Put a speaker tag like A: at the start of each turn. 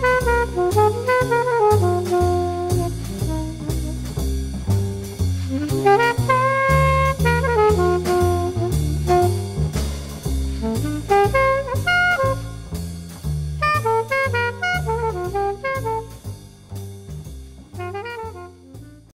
A: Música